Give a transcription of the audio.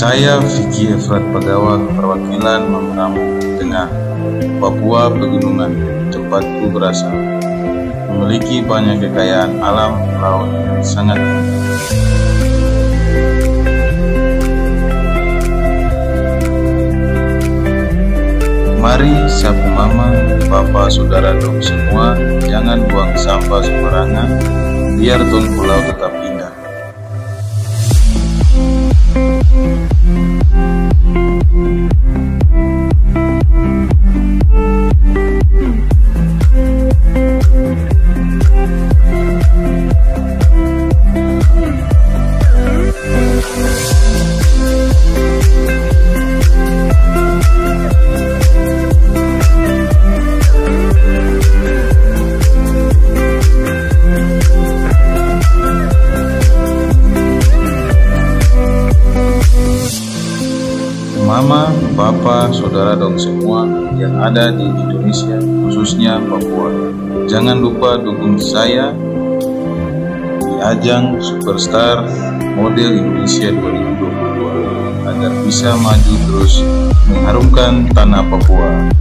Saya Vicky Efrat Pagawa perwakilan Mamramu Tengah, Papua Pegunungan, tempatku berasal. Memiliki banyak kekayaan alam laut yang sangat. Mari sapu mama, papa, saudara dong semua, jangan buang sampah sembarangan, biar tong pulau tetap indah. Mama, Papa, saudara dong semua yang ada di Indonesia, khususnya Papua. Jangan lupa dukung saya di ajang Superstar Model Indonesia 2022 agar bisa maju terus mengharumkan tanah Papua.